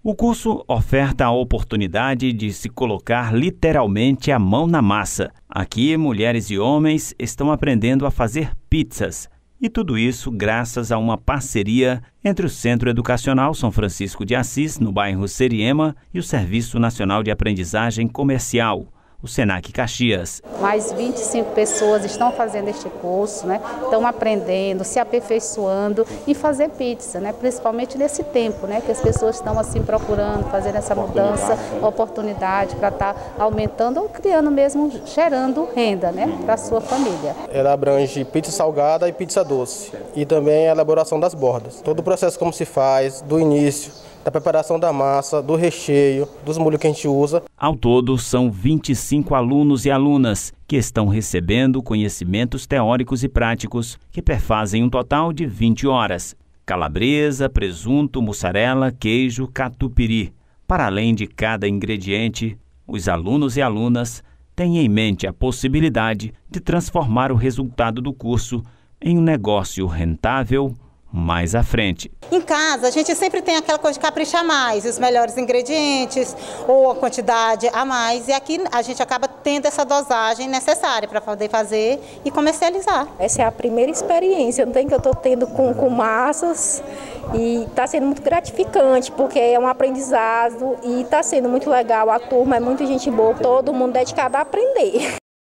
O curso oferta a oportunidade de se colocar literalmente a mão na massa. Aqui, mulheres e homens estão aprendendo a fazer pizzas. E tudo isso graças a uma parceria entre o Centro Educacional São Francisco de Assis, no bairro Seriema, e o Serviço Nacional de Aprendizagem Comercial, o Senac Caxias. Mais 25 pessoas estão fazendo este curso, né? estão aprendendo, se aperfeiçoando em fazer pizza, né? principalmente nesse tempo, né? que as pessoas estão assim procurando fazer essa mudança, oportunidade para estar tá aumentando ou criando mesmo, gerando renda né? para a sua família. Ela abrange pizza salgada e pizza doce e também a elaboração das bordas. Todo o processo como se faz, do início, da preparação da massa, do recheio, dos molhos que a gente usa. Ao todo, são 25 alunos e alunas que estão recebendo conhecimentos teóricos e práticos que perfazem um total de 20 horas. Calabresa, presunto, mussarela, queijo, catupiry. Para além de cada ingrediente, os alunos e alunas têm em mente a possibilidade de transformar o resultado do curso em um negócio rentável mais à frente. Em casa, a gente sempre tem aquela coisa de caprichar mais, os melhores ingredientes ou a quantidade a mais, e aqui a gente acaba tendo essa dosagem necessária para poder fazer e comercializar. Essa é a primeira experiência que eu estou tendo com, com massas e está sendo muito gratificante, porque é um aprendizado e está sendo muito legal. A turma é muita gente boa, todo mundo dedicado a aprender.